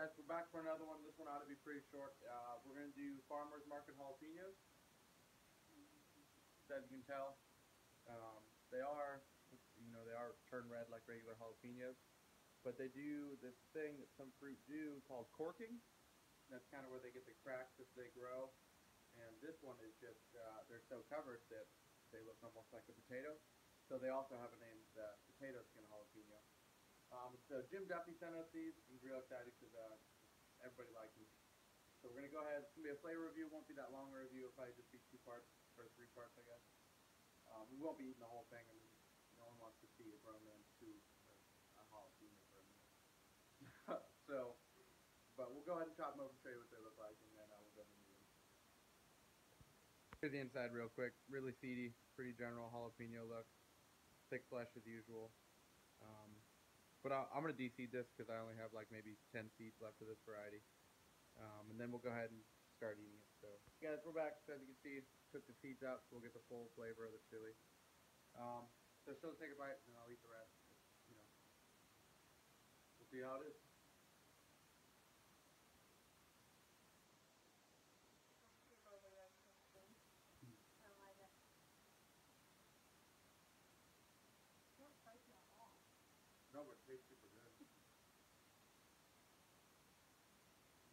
guys, we're back for another one. This one ought to be pretty short. Uh, we're gonna do farmers market jalapenos. As you can tell, um, they are, you know, they are turn red like regular jalapenos, but they do this thing that some fruit do called corking. That's kind of where they get the cracks as they grow. And this one is just, uh, they're so covered that they look almost like a potato. So they also have a name, the potato skin jalapeno. Um, so Jim Duffy sent us these. He's real excited because uh, everybody likes them. So we're gonna go ahead. It's gonna be a flavor review. It Won't be that long a review. It'll probably just be two parts or three parts, I guess. Um, we won't be eating the whole thing. I mean, no one wants to see a grown man chew a jalapeno for a minute. so, but we'll go ahead and chop them open, show you what they look like, and then uh, we'll go and do them. Here's the inside real quick. Really seedy, pretty general jalapeno look. Thick flesh as usual. Um, but i I'm going to deseed this because I only have like maybe 10 seeds left of this variety. Um, and then we'll go ahead and start eating it. So, guys, we're back. So as you can see, took the seeds out, so we'll get the full flavor of the chili. Um, so she'll take a bite, and then I'll eat the rest. You know, we'll see how it is. I don't like it. It's not spicy at all. But it tastes super good. It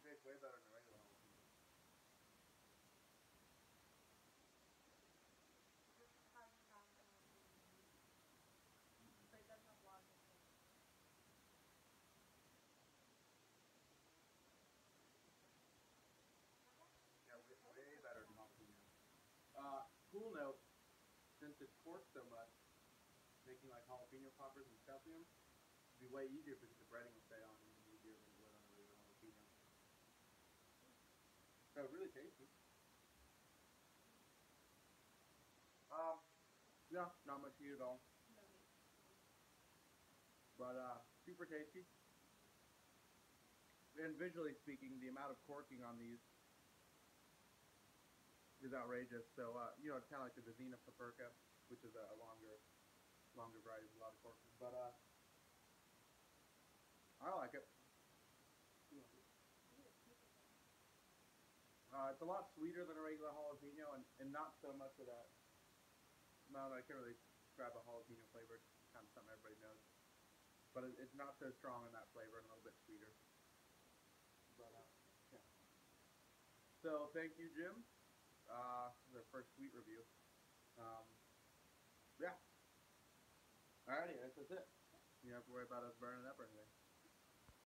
tastes way better than regular does have lots. Yeah, way, better than jalapeno. Uh, cool note, since it's corked so much, making like jalapeno poppers and stuffing them be way easier because the breading will stay on even easier than it would on regular jalapeno. So really tasty. Um, yeah, not much heat at all, but uh, super tasty. And visually speaking, the amount of corking on these is outrageous. So uh, you know, it's kind of like the Vizina Paprika, which is a, a longer, longer variety with a lot of corking. But uh, I like it. Uh, it's a lot sweeter than a regular jalapeno, and, and not so much of that. No, I can't really describe a jalapeno flavor. It's kind of something everybody knows. But it, it's not so strong in that flavor and a little bit sweeter. But, uh, yeah. So, thank you, Jim. Uh, the first sweet review. Um, yeah. Alrighty, that's, that's it. You don't have to worry about us burning up or anything.